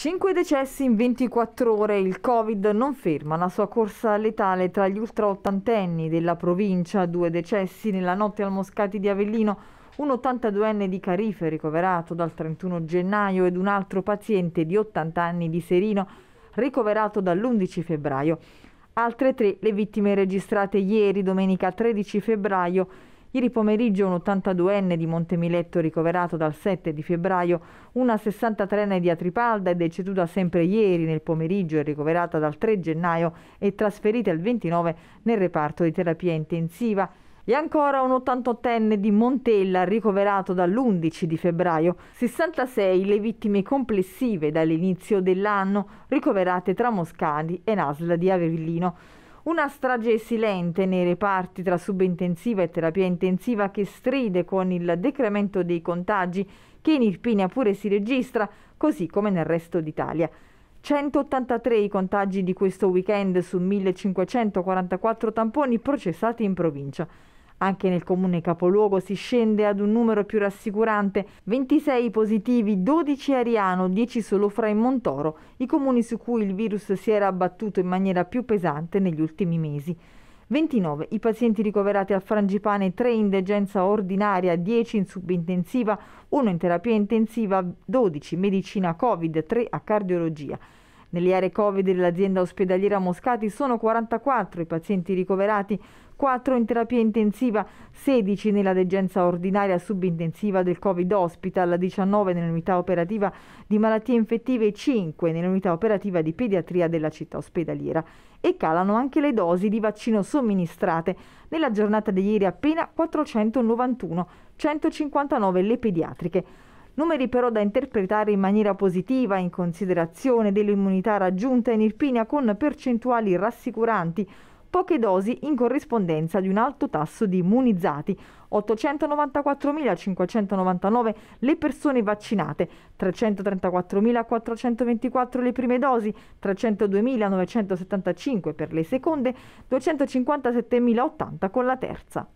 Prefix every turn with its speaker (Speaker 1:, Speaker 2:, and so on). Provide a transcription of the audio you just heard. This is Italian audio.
Speaker 1: Cinque decessi in 24 ore, il Covid non ferma la sua corsa letale tra gli ultra ottantenni della provincia, due decessi nella notte al Moscati di Avellino, un 82enne di Carife ricoverato dal 31 gennaio ed un altro paziente di 80 anni di Serino ricoverato dall'11 febbraio. Altre tre le vittime registrate ieri, domenica 13 febbraio, Ieri pomeriggio un 82enne di Montemiletto ricoverato dal 7 di febbraio, una 63enne di Atripalda è deceduta sempre ieri nel pomeriggio e ricoverata dal 3 gennaio e trasferita il 29 nel reparto di terapia intensiva. E ancora un 88enne di Montella ricoverato dall'11 di febbraio, 66 le vittime complessive dall'inizio dell'anno ricoverate tra Moscadi e Nasla di Avellino. Una strage silente nei reparti tra subintensiva e terapia intensiva che stride con il decremento dei contagi che in Irpinia pure si registra, così come nel resto d'Italia. 183 i contagi di questo weekend su 1544 tamponi processati in provincia. Anche nel comune capoluogo si scende ad un numero più rassicurante, 26 positivi, 12 a Ariano, 10 solo fra in Montoro, i comuni su cui il virus si era abbattuto in maniera più pesante negli ultimi mesi. 29 i pazienti ricoverati al Frangipane, 3 in degenza ordinaria, 10 in subintensiva, 1 in terapia intensiva, 12 medicina Covid, 3 a cardiologia. Nelle aree Covid dell'azienda ospedaliera Moscati sono 44 i pazienti ricoverati, 4 in terapia intensiva, 16 nella degenza ordinaria subintensiva del Covid Hospital, 19 nell'unità operativa di malattie infettive e 5 nell'unità operativa di pediatria della città ospedaliera. E calano anche le dosi di vaccino somministrate. Nella giornata di ieri appena 491, 159 le pediatriche. Numeri però da interpretare in maniera positiva in considerazione dell'immunità raggiunta in Irpinia con percentuali rassicuranti, poche dosi in corrispondenza di un alto tasso di immunizzati, 894.599 le persone vaccinate, 334.424 le prime dosi, 302.975 per le seconde, 257.080 con la terza.